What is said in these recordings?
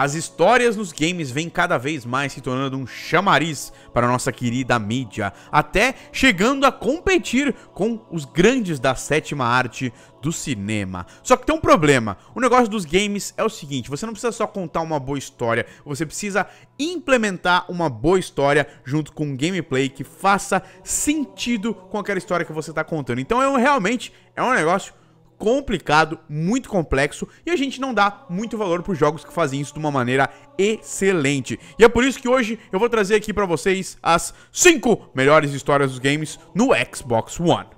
As histórias nos games vêm cada vez mais se tornando um chamariz para nossa querida mídia, até chegando a competir com os grandes da sétima arte do cinema. Só que tem um problema. O negócio dos games é o seguinte: você não precisa só contar uma boa história, você precisa implementar uma boa história junto com um gameplay que faça sentido com aquela história que você está contando. Então, é realmente é um negócio complicado, muito complexo e a gente não dá muito valor para os jogos que fazem isso de uma maneira excelente. E é por isso que hoje eu vou trazer aqui para vocês as 5 melhores histórias dos games no Xbox One.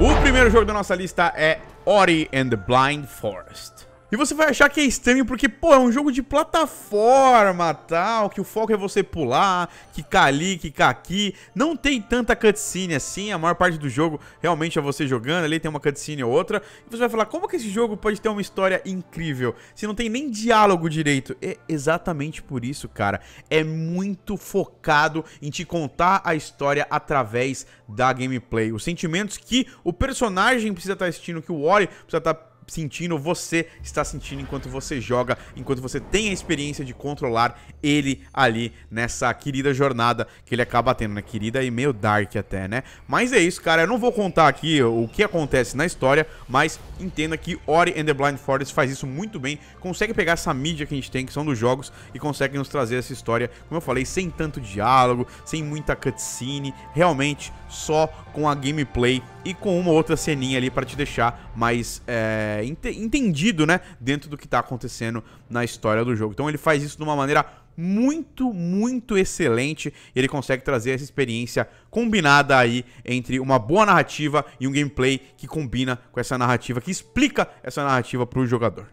O primeiro jogo da nossa lista é Ori and the Blind Forest. E você vai achar que é estranho porque, pô, é um jogo de plataforma, tal, que o foco é você pular, quicar ali, quicar aqui. Não tem tanta cutscene assim, a maior parte do jogo realmente é você jogando, ali tem uma cutscene ou outra. E você vai falar, como que esse jogo pode ter uma história incrível se não tem nem diálogo direito? É exatamente por isso, cara. É muito focado em te contar a história através da gameplay. Os sentimentos que o personagem precisa estar assistindo, que o Ori precisa estar sentindo, você está sentindo enquanto você joga, enquanto você tem a experiência de controlar ele ali nessa querida jornada que ele acaba tendo, né? Querida e meio dark até, né? Mas é isso, cara. Eu não vou contar aqui o que acontece na história, mas entenda que Ori and the Blind Forest faz isso muito bem, consegue pegar essa mídia que a gente tem, que são dos jogos, e consegue nos trazer essa história, como eu falei, sem tanto diálogo, sem muita cutscene, realmente só com a gameplay e com uma outra ceninha ali para te deixar mais é, ent entendido, né, dentro do que tá acontecendo na história do jogo. Então ele faz isso de uma maneira muito, muito excelente. Ele consegue trazer essa experiência combinada aí entre uma boa narrativa e um gameplay que combina com essa narrativa, que explica essa narrativa para o jogador.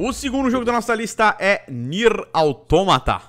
O segundo jogo da nossa lista é Nier Automata.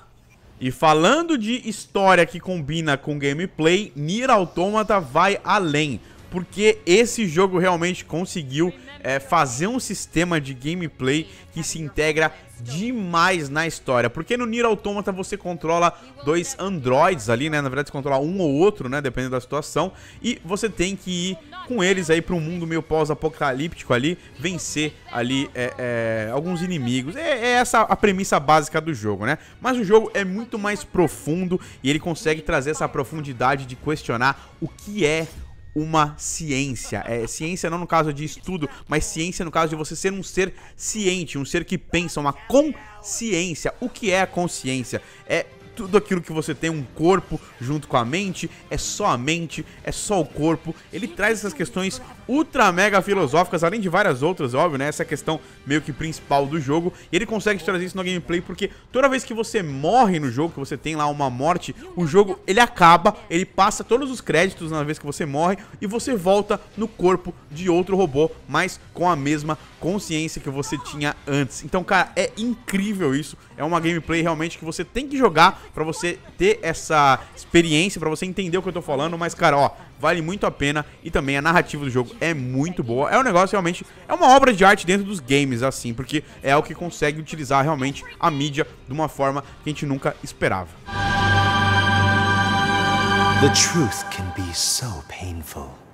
E falando de história que combina com gameplay, Nier Automata vai além. Porque esse jogo realmente conseguiu é, fazer um sistema de gameplay que se integra demais na história. Porque no Nier Automata você controla dois androids ali, né? Na verdade, você controla um ou outro, né? Dependendo da situação. E você tem que ir com eles aí para um mundo meio pós-apocalíptico ali, vencer ali é, é, alguns inimigos. É, é, essa a premissa básica do jogo, né? Mas o jogo é muito mais profundo e ele consegue trazer essa profundidade de questionar o que é uma ciência. É ciência não no caso de estudo, mas ciência no caso de você ser um ser ciente, um ser que pensa, uma consciência. O que é a consciência? É tudo aquilo que você tem um corpo junto com a mente, é só a mente, é só o corpo. Ele traz essas questões ultra mega filosóficas, além de várias outras, óbvio, né? Essa questão meio que principal do jogo. E ele consegue trazer isso no gameplay porque toda vez que você morre no jogo, que você tem lá uma morte, o jogo ele acaba, ele passa todos os créditos na vez que você morre e você volta no corpo de outro robô, mas com a mesma consciência que você tinha antes. Então, cara, é incrível isso. É uma gameplay realmente que você tem que jogar para você ter essa experiência, para você entender o que eu tô falando, mas cara, ó, vale muito a pena e também a narrativa do jogo é muito boa. É um negócio realmente, é uma obra de arte dentro dos games assim, porque é o que consegue utilizar realmente a mídia de uma forma que a gente nunca esperava. The truth can be so painful.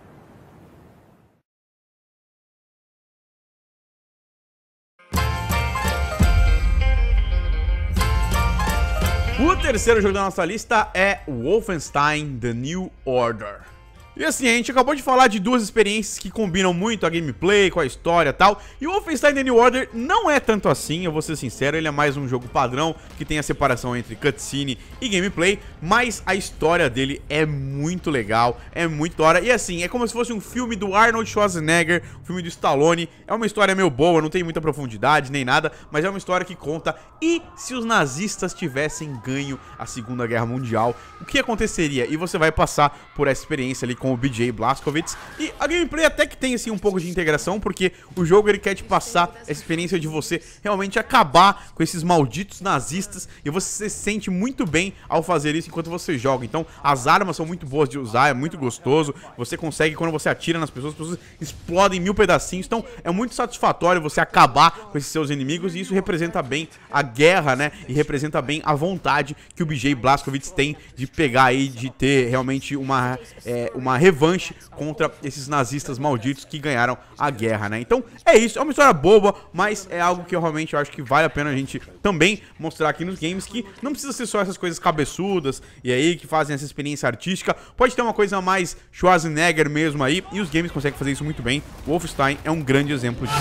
O terceiro jogo da nossa lista é Wolfenstein The New Order. E assim, a gente acabou de falar de duas experiências que combinam muito a gameplay com a história e tal. E o Wolfenstein The New Order não é tanto assim, eu vou ser sincero, ele é mais um jogo padrão que tem a separação entre cutscene e gameplay, mas a história dele é muito legal, é muito hora. E assim, é como se fosse um filme do Arnold Schwarzenegger, um filme do Stallone. É uma história meio boa, não tem muita profundidade nem nada, mas é uma história que conta. E se os nazistas tivessem ganho a Segunda Guerra Mundial, o que aconteceria? E você vai passar por essa experiência ali com o BJ Blazkowicz. E a gameplay até que tem assim um pouco de integração, porque o jogo ele quer te passar essa experiência de você realmente acabar com esses malditos nazistas e você se sente muito bem ao fazer isso enquanto você joga. Então as armas são muito boas de usar, é muito gostoso. Você consegue, quando você atira nas pessoas, as pessoas explodem em mil pedacinhos. Então é muito satisfatório você acabar com esses seus inimigos e isso representa bem a guerra, né? E representa bem a vontade que o BJ Blazkowicz tem de pegar aí, de ter realmente uma, é, uma revanche contra esses nazistas malditos que ganharam a guerra, né? Então é isso, é uma história boba, mas é algo que eu realmente acho que vale a pena a gente também mostrar aqui nos games que não precisa ser só essas coisas cabeçudas e aí que fazem essa experiência artística, pode ter uma coisa mais Schwarzenegger mesmo aí, e os games conseguem fazer isso muito bem. Wolfenstein é um grande exemplo disso.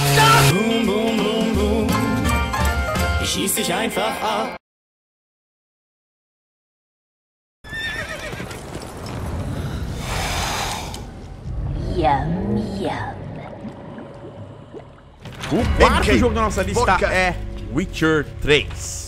O quarto jogo da nossa lista é Witcher 3.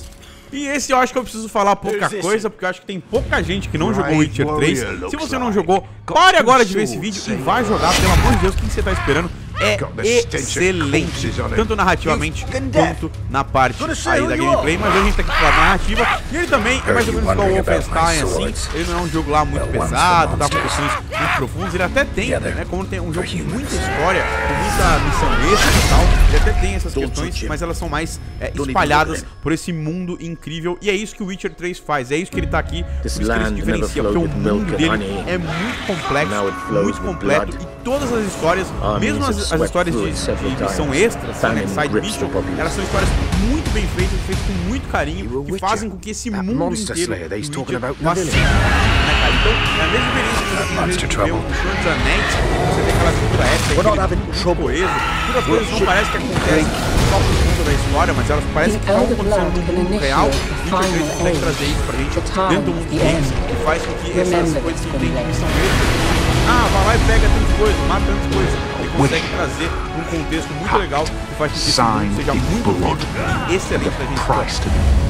E esse eu acho que eu preciso falar pouca coisa, porque eu acho que tem pouca gente que não jogou Witcher 3. Se você não jogou, pare agora de ver esse vídeo e vá jogar, pelo amor de Deus, o que você tá esperando? É excelente, tanto narrativamente quanto na parte aí da gameplay, mas a gente tá aqui falando narrativa, e ele também é mais ou menos igual o Wolfenstein, assim, ele não é um jogo lá muito pesado, tá com questões muito profundas, ele até tem, né, como tem um jogo com muita história, com muita missão extra e tal, ele até tem essas questões, mas elas são mais é, espalhadas por esse mundo incrível, e é isso que o Witcher 3 faz, é isso que ele tá aqui, por isso que ele se diferencia, porque o mundo dele é muito complexo, muito completo, todas as histórias, mesmo as as histórias de, de missão extra, assim, né, side mission, elas são histórias muito bem feitas, feitas com muito carinho, que fazem com que esse mundo inteiro fascine, né, cara? Então, é a mesma experiência que você ver o Senhor dos Anéis, você tem aquela cultura épica, aquele coeso, todas as coisas não parecem que acontecem só por conta da história, mas elas parecem que estão acontecendo no mundo real, e o gente consegue trazer isso pra gente dentro do mundo deles, que faz com que essas coisas que tem que são extras, ah, vai lá e pega tantas coisas, mata tantas coisas. Ele consegue trazer um contexto muito legal que faz com que esse mundo seja muito vivo e excelente pra gente.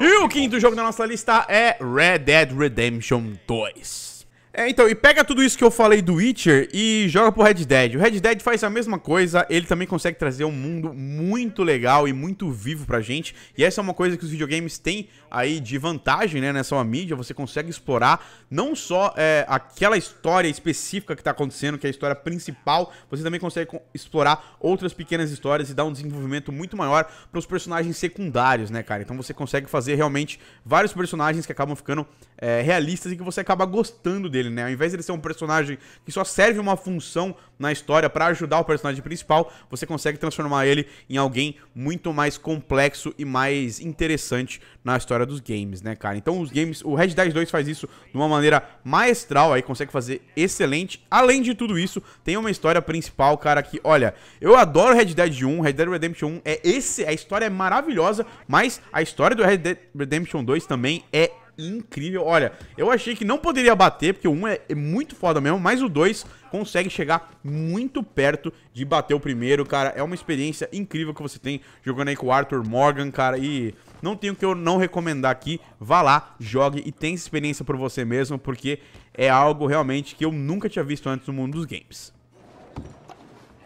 E o quinto jogo da nossa lista é Red Dead Redemption 2. É, então, e pega tudo isso que eu falei do Witcher e joga pro Red Dead. O Red Dead faz a mesma coisa, ele também consegue trazer um mundo muito legal e muito vivo pra gente. E essa é uma coisa que os videogames têm aí de vantagem, né, nessa mídia. Você consegue explorar não só é, aquela história específica que tá acontecendo, que é a história principal, você também consegue explorar outras pequenas histórias e dar um desenvolvimento muito maior para os personagens secundários, né, cara? Então você consegue fazer realmente vários personagens que acabam ficando é, realistas e que você acaba gostando dele dele, né? Ao invés de ele ser um personagem que só serve uma função na história para ajudar o personagem principal, você consegue transformar ele em alguém muito mais complexo e mais interessante na história dos games, né, cara? Então os games, o Red Dead 2 faz isso de uma maneira maestral, aí consegue fazer excelente. Além de tudo isso, tem uma história principal, cara, que, olha, eu adoro Red Dead 1, Red Dead Redemption 1 é esse, a história é maravilhosa, mas a história do Red Dead Redemption 2 também é incrível. Olha, eu achei que não poderia bater, porque o 1 é, é muito foda mesmo, mas o 2 consegue chegar muito perto de bater o primeiro, cara. É uma experiência incrível que você tem jogando aí com o Arthur Morgan, cara, e não tenho que eu não recomendar aqui. Vá lá, jogue e tenha experiência por você mesmo, porque é algo realmente que eu nunca tinha visto antes no mundo dos games.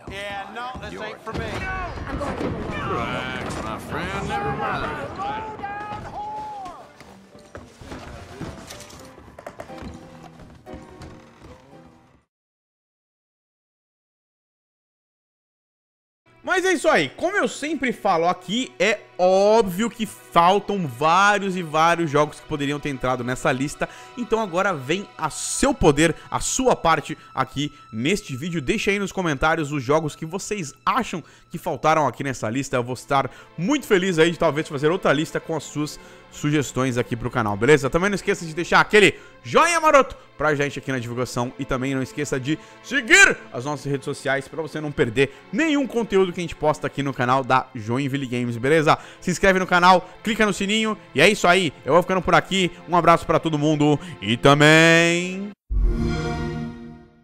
Yeah, no, this ain't for me. I'm going to Relax, my friend, never mind. Mas é isso aí, como eu sempre falo aqui, é óbvio que faltam vários e vários jogos que poderiam ter entrado nessa lista, então agora vem a seu poder, a sua parte aqui neste vídeo. Deixa aí nos comentários os jogos que vocês acham que faltaram aqui nessa lista, eu vou estar muito feliz aí de talvez fazer outra lista com as suas sugestões aqui pro canal, beleza? Também não esqueça de deixar aquele joinha maroto pra gente aqui na divulgação e também não esqueça de seguir as nossas redes sociais pra você não perder nenhum conteúdo que a gente posta aqui no canal da Joinville Games, beleza? Se inscreve no canal, clica no sininho e é isso aí. Eu vou ficando por aqui. Um abraço pra todo mundo e também...